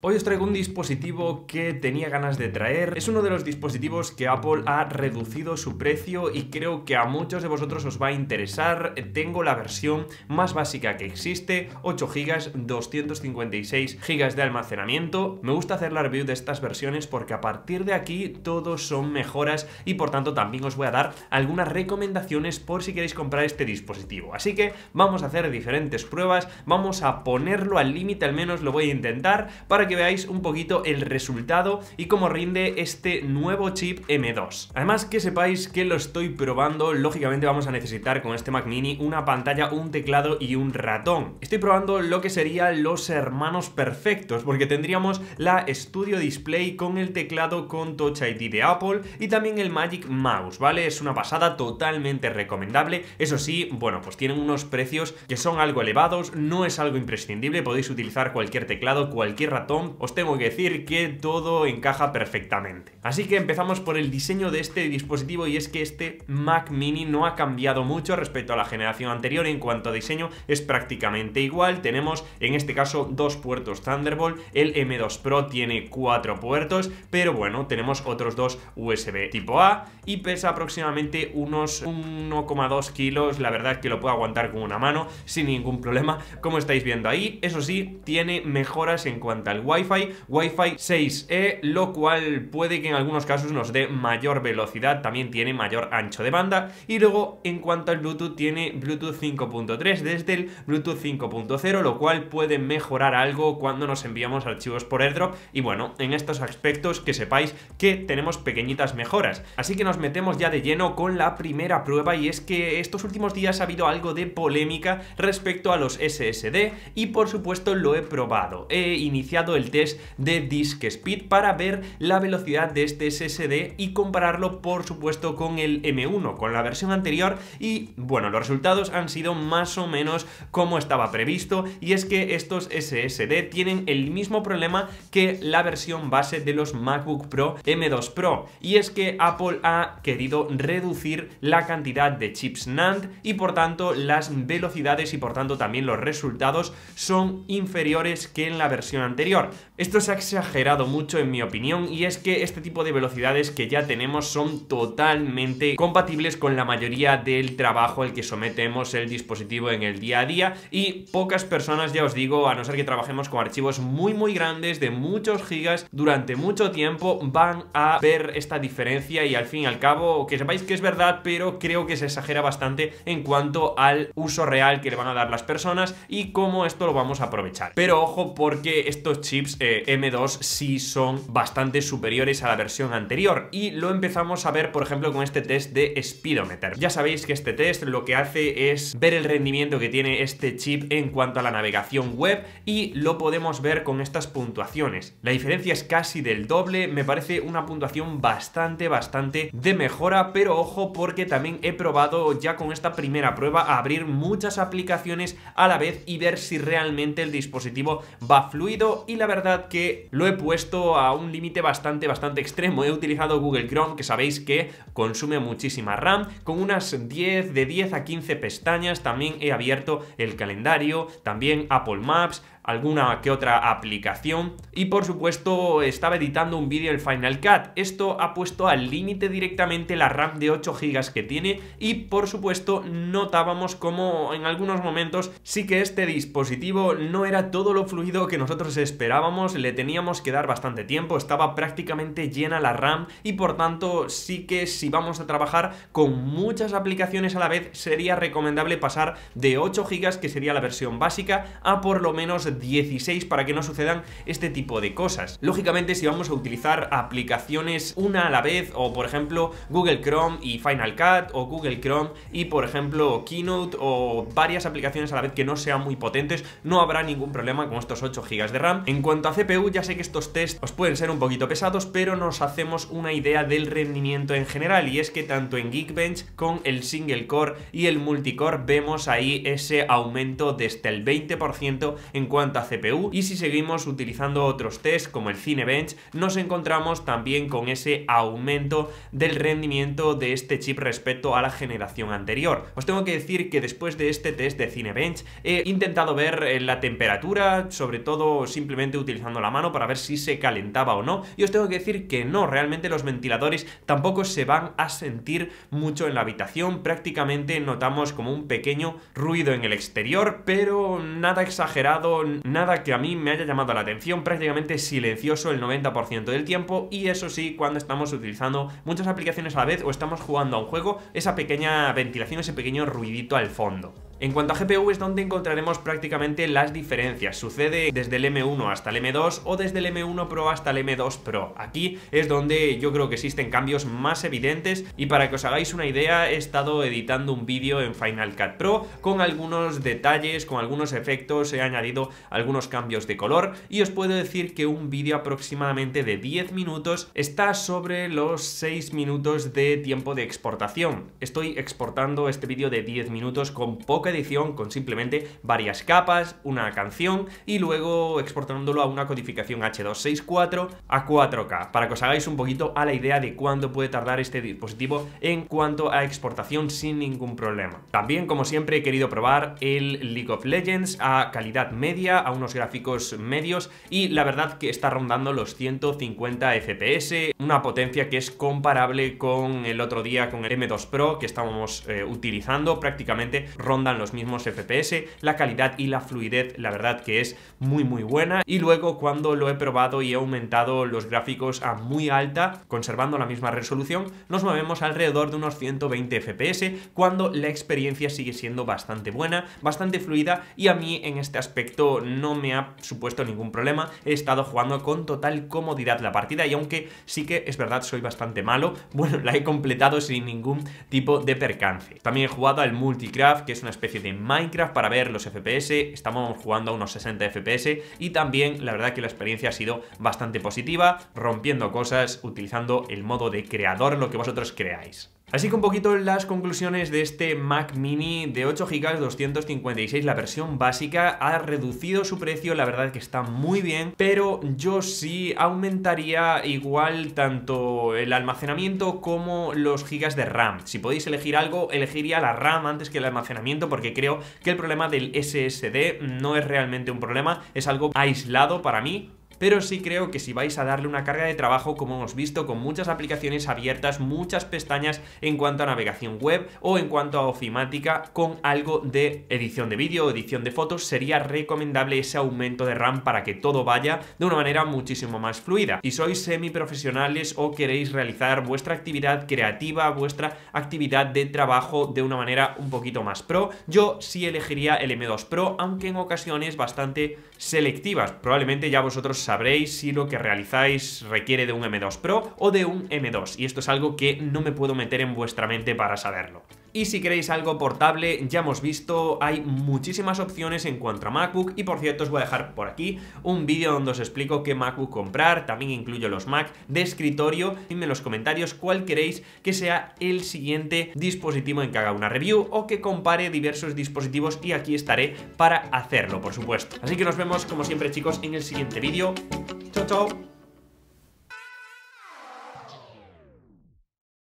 Hoy os traigo un dispositivo que tenía ganas de traer. Es uno de los dispositivos que Apple ha reducido su precio y creo que a muchos de vosotros os va a interesar. Tengo la versión más básica que existe, 8 GB, 256 GB de almacenamiento. Me gusta hacer la review de estas versiones porque a partir de aquí todos son mejoras y por tanto también os voy a dar algunas recomendaciones por si queréis comprar este dispositivo. Así que vamos a hacer diferentes pruebas, vamos a ponerlo al límite, al menos lo voy a intentar, para que veáis un poquito el resultado y cómo rinde este nuevo chip M2. Además que sepáis que lo estoy probando, lógicamente vamos a necesitar con este Mac Mini una pantalla, un teclado y un ratón. Estoy probando lo que serían los hermanos perfectos, porque tendríamos la Studio Display con el teclado con Touch ID de Apple y también el Magic Mouse, ¿vale? Es una pasada totalmente recomendable. Eso sí, bueno, pues tienen unos precios que son algo elevados, no es algo imprescindible, podéis utilizar cualquier teclado, cualquier ratón os tengo que decir que todo encaja perfectamente. Así que empezamos por el diseño de este dispositivo y es que este Mac Mini no ha cambiado mucho respecto a la generación anterior en cuanto a diseño, es prácticamente igual. Tenemos en este caso dos puertos Thunderbolt, el M2 Pro tiene cuatro puertos, pero bueno, tenemos otros dos USB tipo A y pesa aproximadamente unos 1,2 kilos, la verdad que lo puedo aguantar con una mano sin ningún problema, como estáis viendo ahí. Eso sí, tiene mejoras en cuanto al Wi-Fi, Wi-Fi 6E, lo cual puede que en algunos casos nos dé mayor velocidad, también tiene mayor ancho de banda. Y luego, en cuanto al Bluetooth, tiene Bluetooth 5.3 desde el Bluetooth 5.0, lo cual puede mejorar algo cuando nos enviamos archivos por airdrop. Y bueno, en estos aspectos que sepáis que tenemos pequeñitas mejoras. Así que nos metemos ya de lleno con la primera prueba y es que estos últimos días ha habido algo de polémica respecto a los SSD y por supuesto lo he probado. He iniciado el test de Disk Speed para ver la velocidad de este SSD y compararlo por supuesto con el M1, con la versión anterior y bueno, los resultados han sido más o menos como estaba previsto y es que estos SSD tienen el mismo problema que la versión base de los MacBook Pro M2 Pro y es que Apple ha querido reducir la cantidad de chips NAND y por tanto las velocidades y por tanto también los resultados son inferiores que en la versión anterior. Esto se ha exagerado mucho en mi opinión y es que este tipo de velocidades que ya tenemos son totalmente compatibles con la mayoría del trabajo al que sometemos el dispositivo en el día a día y pocas personas, ya os digo, a no ser que trabajemos con archivos muy muy grandes de muchos gigas durante mucho tiempo, van a ver esta diferencia y al fin y al cabo, que sepáis que es verdad, pero creo que se exagera bastante en cuanto al uso real que le van a dar las personas y cómo esto lo vamos a aprovechar. Pero ojo porque estos chips eh, M2 sí son bastante superiores a la versión anterior y lo empezamos a ver por ejemplo con este test de Speedometer. Ya sabéis que este test lo que hace es ver el rendimiento que tiene este chip en cuanto a la navegación web y lo podemos ver con estas puntuaciones. La diferencia es casi del doble, me parece una puntuación bastante, bastante de mejora, pero ojo porque también he probado ya con esta primera prueba abrir muchas aplicaciones a la vez y ver si realmente el dispositivo va fluido y la verdad que lo he puesto a un límite bastante, bastante extremo. He utilizado Google Chrome, que sabéis que consume muchísima RAM, con unas 10, de 10 a 15 pestañas. También he abierto el calendario, también Apple Maps, alguna que otra aplicación. Y por supuesto estaba editando un vídeo en Final Cut. Esto ha puesto al límite directamente la RAM de 8 GB que tiene. Y por supuesto notábamos como en algunos momentos sí que este dispositivo no era todo lo fluido que nosotros esperábamos, le teníamos que dar bastante tiempo, estaba prácticamente llena la RAM. Y por tanto sí que si vamos a trabajar con muchas aplicaciones a la vez sería recomendable pasar de 8 GB que sería la versión básica a por lo menos 16 para que no sucedan este tipo de cosas. Lógicamente si vamos a utilizar aplicaciones una a la vez o por ejemplo Google Chrome y Final Cut o Google Chrome y por ejemplo Keynote o varias aplicaciones a la vez que no sean muy potentes, no habrá ningún problema con estos 8 GB de RAM. En cuanto a CPU ya sé que estos tests os pueden ser un poquito pesados pero nos hacemos una idea del rendimiento en general y es que tanto en Geekbench con el single core y el multicore vemos ahí ese aumento desde el 20% en cuanto a CPU y si seguimos utilizando otros test como el Cinebench nos encontramos también con ese aumento del rendimiento de este chip respecto a la generación anterior. Os tengo que decir que después de este test de Cinebench he intentado ver eh, la temperatura, sobre todo simplemente utilizando la mano para ver si se calentaba o no y os tengo que decir que no, realmente los ventiladores tampoco se van a sentir mucho en la habitación, prácticamente notamos como un pequeño ruido en el exterior, pero nada exagerado, nada que a mí me haya llamado la atención, prácticamente silencioso el 90% del tiempo y eso sí, cuando estamos utilizando muchas aplicaciones a la vez o estamos jugando a un juego, esa pequeña ventilación, ese pequeño ruidito al fondo. En cuanto a GPU es donde encontraremos prácticamente las diferencias. Sucede desde el M1 hasta el M2 o desde el M1 Pro hasta el M2 Pro. Aquí es donde yo creo que existen cambios más evidentes y para que os hagáis una idea he estado editando un vídeo en Final Cut Pro con algunos detalles, con algunos efectos, he añadido algunos cambios de color y os puedo decir que un vídeo aproximadamente de 10 minutos está sobre los 6 minutos de tiempo de exportación. Estoy exportando este vídeo de 10 minutos con poca edición con simplemente varias capas, una canción y luego exportándolo a una codificación H264 a 4K, para que os hagáis un poquito a la idea de cuánto puede tardar este dispositivo en cuanto a exportación sin ningún problema. También, como siempre, he querido probar el League of Legends a calidad media, a unos gráficos medios y la verdad que está rondando los 150 FPS, una potencia que es comparable con el otro día con el M2 Pro que estábamos eh, utilizando, prácticamente rondan los mismos FPS, la calidad y la fluidez la verdad que es muy muy buena y luego cuando lo he probado y he aumentado los gráficos a muy alta, conservando la misma resolución, nos movemos alrededor de unos 120 FPS cuando la experiencia sigue siendo bastante buena, bastante fluida y a mí en este aspecto no me ha supuesto ningún problema, he estado jugando con total comodidad la partida y aunque sí que es verdad soy bastante malo, bueno, la he completado sin ningún tipo de percance. También he jugado al Multicraft, que es una de Minecraft para ver los FPS, estamos jugando a unos 60 FPS y también la verdad que la experiencia ha sido bastante positiva, rompiendo cosas, utilizando el modo de creador, lo que vosotros creáis. Así que un poquito las conclusiones de este Mac Mini de 8 GB 256, la versión básica, ha reducido su precio, la verdad que está muy bien, pero yo sí aumentaría igual tanto el almacenamiento como los gigas de RAM. Si podéis elegir algo, elegiría la RAM antes que el almacenamiento porque creo que el problema del SSD no es realmente un problema, es algo aislado para mí, pero sí creo que si vais a darle una carga de trabajo, como hemos visto, con muchas aplicaciones abiertas, muchas pestañas en cuanto a navegación web o en cuanto a ofimática, con algo de edición de vídeo o edición de fotos, sería recomendable ese aumento de RAM para que todo vaya de una manera muchísimo más fluida. Si sois semiprofesionales o queréis realizar vuestra actividad creativa, vuestra actividad de trabajo de una manera un poquito más pro, yo sí elegiría el M2 Pro, aunque en ocasiones bastante selectivas. Probablemente ya vosotros sabréis si lo que realizáis requiere de un M2 Pro o de un M2 y esto es algo que no me puedo meter en vuestra mente para saberlo. Y si queréis algo portable, ya hemos visto, hay muchísimas opciones en cuanto a MacBook y por cierto os voy a dejar por aquí un vídeo donde os explico qué MacBook comprar, también incluyo los Mac de escritorio, dime en los comentarios cuál queréis que sea el siguiente dispositivo en que haga una review o que compare diversos dispositivos y aquí estaré para hacerlo, por supuesto. Así que nos vemos como siempre chicos en el siguiente vídeo. Chao, chao.